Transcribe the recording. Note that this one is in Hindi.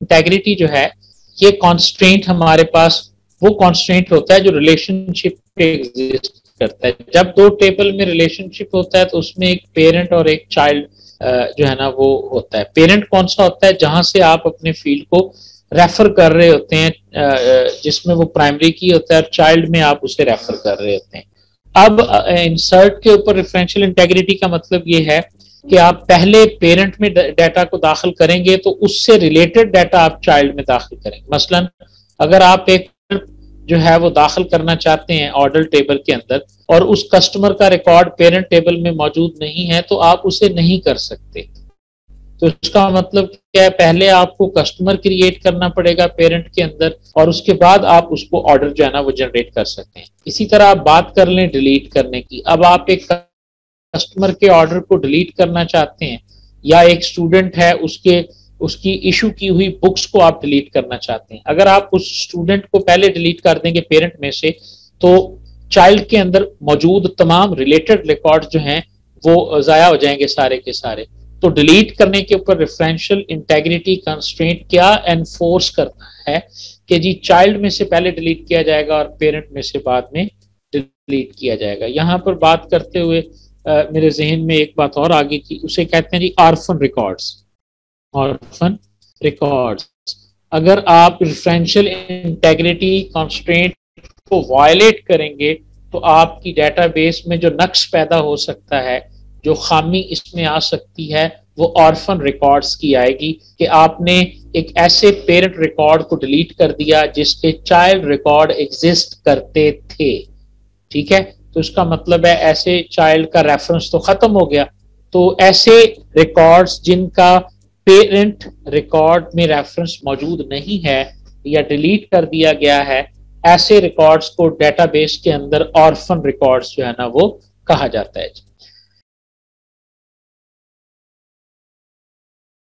इंटेग्रिटी जो है, ये कॉन्स्ट्रेंट हमारे पास, वो कॉन्स्ट्रेंट होता है जो रिलेशनशिप पे एग्जिस्ट करता है। जब दो टेबल में रिलेशनशिप होता है तो उसमें एक पेरेंट और एक चाइल्ड जो है ना, वो होता है। पेरेंट कौन सा होता है? जहाँ से आप अपने फ़ील्ड को रेफर कर रहे होते हैं जिसमें वो प्राइमरी की होता है और चाइल्ड में आप उसे रेफर कर रहे होते हैं। अब इंसर्ट के ऊपर रेफरेंशियल इंटेग्रिटी का मतलब ये है कि आप पहले पेरेंट में डाटा को दाखिल करेंगे तो उससे रिलेटेड डाटा आप चाइल्ड में दाखिल करेंगे। मसलन, अगर आप एक जो है वो दाखिल करना चाहते हैं ऑर्डर टेबल के अंदर, और उस कस्टमर का रिकॉर्ड पेरेंट टेबल में मौजूद नहीं है तो आप उसे नहीं कर सकते। तो इसका मतलब क्या है? पहले आपको कस्टमर क्रिएट करना पड़ेगा पेरेंट के अंदर, और उसके बाद आप उसको ऑर्डर जो है ना वो जनरेट कर सकते हैं। इसी तरह आप बात कर लें डिलीट करने की। अब आप एक कस्टमर के ऑर्डर को डिलीट करना चाहते हैं या एक स्टूडेंट है उसके, उसकी इशू की हुई बुक्स को आप डिलीट करना चाहते हैं। अगर आप उस स्टूडेंट को पहले डिलीट कर देंगे पेरेंट में से तो चाइल्ड के अंदर मौजूद तमाम रिलेटेड रिकॉर्ड जो हैं, वो जाया हो जाएँगे सारे के सारे। तो डिलीट करने के ऊपर रेफरेंशियल इंटेग्रिटी कंस्ट्रेंट क्या एनफोर्स करता है कि जी चाइल्ड में से पहले डिलीट किया जाएगा और पेरेंट में से बाद में डिलीट किया जाएगा। यहाँ पर बात करते हुए मेरे जहन में एक बात और आगे की उसे कहते हैं जी आर्फन रिकॉर्ड्स। Orphan records. अगर आप रेफरेंशियल इंटेग्रिटी कंस्ट्रेंट को वायलेट करेंगे तो आपकी डेटाबेस में जो नक्श पैदा हो सकता है, जो खामी इसमें आ सकती है, वो ऑर्फन रिकॉर्ड्स की आएगी कि आपने एक ऐसे पेरेंट रिकॉर्ड को डिलीट कर दिया जिसके चाइल्ड रिकॉर्ड एग्जिस्ट करते थे। ठीक है? तो इसका मतलब है ऐसे चाइल्ड का रेफरेंस तो खत्म हो गया। तो ऐसे रिकॉर्ड्स जिनका पेरेंट रिकॉर्ड में रेफरेंस मौजूद नहीं है या डिलीट कर दिया गया है, ऐसे रिकॉर्ड्स को डेटाबेस के अंदर ऑर्फन रिकॉर्ड्स जो है ना वो कहा जाता है।